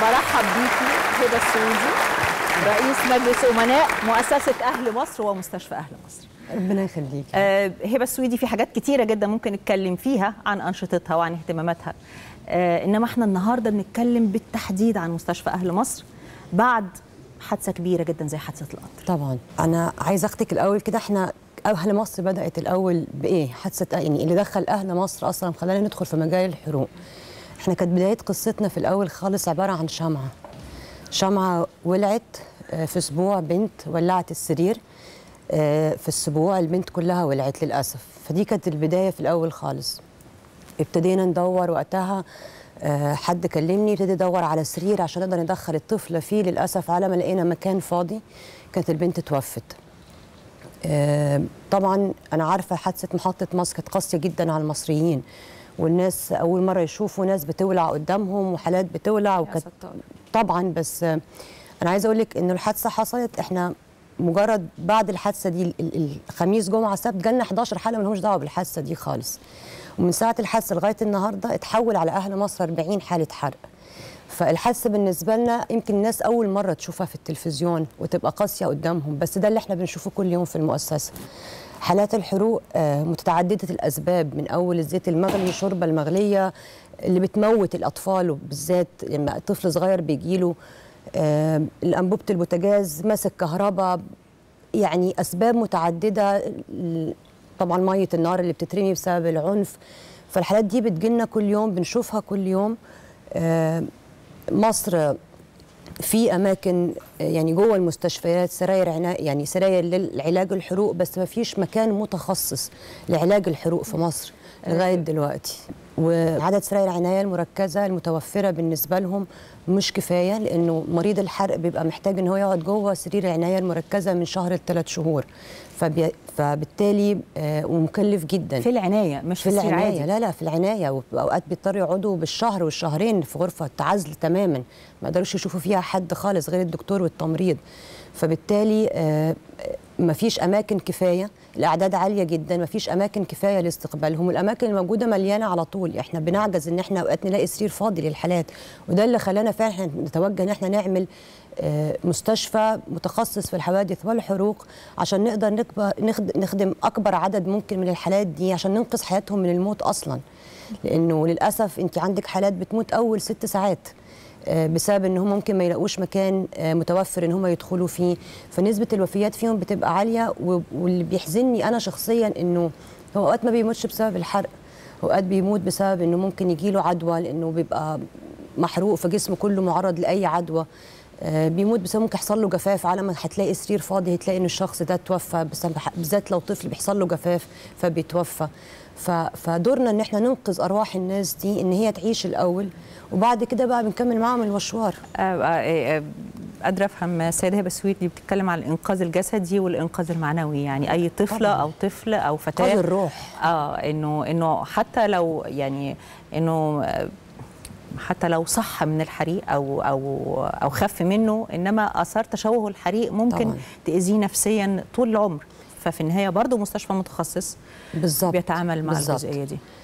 برحب بيكي هبه السعودي رئيس مجلس امناء مؤسسة أهل مصر ومستشفى أهل مصر. ربنا يخليك آه، هبه السويدي في حاجات كتيرة جدا ممكن نتكلم فيها عن أنشطتها وعن اهتماماتها. آه، إنما إحنا النهارده بنتكلم بالتحديد عن مستشفى أهل مصر بعد حادثة كبيرة جدا زي حادثة القطر. طبعا. أنا عايزه أختك الأول كده إحنا أهل مصر بدأت الأول بإيه؟ حادثة يعني اللي دخل أهل مصر أصلا خلانا ندخل في مجال الحروق. إحنا كانت بداية قصتنا في الأول خالص عبارة عن شمعة. شمعة ولعت آه، في أسبوع بنت ولعت السرير آه، في الأسبوع البنت كلها ولعت للأسف. فدي كانت البداية في الأول خالص. ابتدينا ندور وقتها آه، حد كلمني ابتدي أدور على سرير عشان نقدر ندخل الطفله فيه. للأسف على ما لقينا مكان فاضي كانت البنت توفت. طبعا أنا عارفة حادثة محطة مصر كانت قاسية جدا على المصريين. والناس أول مرة يشوفوا ناس بتولع قدامهم وحالات بتولع وكانت طبعا بس أنا عايزه أقول لك ان الحادثة حصلت إحنا مجرد بعد الحادثة دي ال- ال- الخميس جمعة سبت جالنا 11 حالة مالهمش دعوة بالحادثة دي خالص. ومن ساعة الحادثة لغاية النهارده اتحول على أهل مصر 40 حالة حرق. فالحادثة بالنسبة لنا يمكن الناس أول مرة تشوفها في التلفزيون وتبقى قاسية قدامهم بس ده اللي إحنا بنشوفه كل يوم في المؤسسة. حالات الحروق آه، متعددة الأسباب من أول الزيت المغلي الشوربة المغلية اللي بتموت الأطفال وبالذات لما طفل صغير بيجيله آه، الأنبوبة البوتاجاز ماسك كهرباء يعني أسباب متعددة طبعا مية النار اللي بتترمي بسبب العنف. فالحالات دي بتجيلنا كل يوم بنشوفها كل يوم. آه، مصر في أماكن يعني جوه المستشفيات سراير يعني سراير للعلاج الحروق بس ما فيش مكان متخصص لعلاج الحروق في مصر. لغاية دلوقتي. وعدد سراير العناية المركزة المتوفرة بالنسبة لهم مش كفاية لأنه مريض الحرق بيبقى محتاج إن هو يقعد جوه سرير العناية المركزة من شهر لثلاث شهور. فبي فبالتالي آه، ومكلف جدا. في العناية مش في في العناية. عادي. لا لا في العناية. وأوقات بيضطروا يقعدوا بالشهر والشهرين في غرفة عزل تماما. ما يقدروش يشوفوا فيها حد خالص غير الدكتور والتمريض. فبالتالي آه، ما فيش أماكن كفاية الاعداد عالية جدا ما فيش أماكن كفاية لاستقبالهم. والاماكن الموجودة مليانة على طول. إحنا بنعجز إن إحنا أوقات نلاقي سرير فاضي للحالات. وده اللي خلانا فعلا نتوجه إن إحنا نعمل آه، مستشفى متخصص في الحوادث والحروق عشان نقدر نكبر نخد- نخدم أكبر عدد ممكن من الحالات دي عشان ننقذ حياتهم من الموت أصلا. لأنه للأسف أنت عندك حالات بتموت أول ست ساعات. بسبب إن هم ممكن ما يلاقوش مكان آه، متوفر إن هم يدخلوا فيه. فنسبة الوفيات فيهم بتبقى عالية واللي بيحزنني أنا شخصيا إنه هو أوقات ما بيموتش بسبب الحرق أوقات بيموت بسبب إنه ممكن يجيله عدوى لأنه بيبقى محروق فجسمه كله معرض لأي عدوى. آه، بيموت بسبب ممكن يحصل له جفاف. على ما هتلاقي سرير فاضي هتلاقي ان الشخص ده توفى بالذات لو طفل بيحصل له جفاف فبيتوفى. فدورنا إن إحنا ننقذ أرواح الناس دي إن هي تعيش الأول. وبعد كده بقى بنكمل معاهم المشوار آه، آه، آه، قادرة أفهم السيدة هبة السويد اللي بتتكلم عن الإنقاذ الجسدي والإنقاذ المعنوي يعني أي طفله طبعاً. أو طفل أو فتاة إنقاذ الروح آه إنه إنه حتى لو يعني إنه حتى لو صح من الحريق أو أو أو خف منه إنما آثار تشوه الحريق ممكن طبعاً. تأذيه نفسيا طول العمر ففي النهاية برضه مستشفى متخصص بالظبط بيتعامل مع بالظبط. الجزئية دي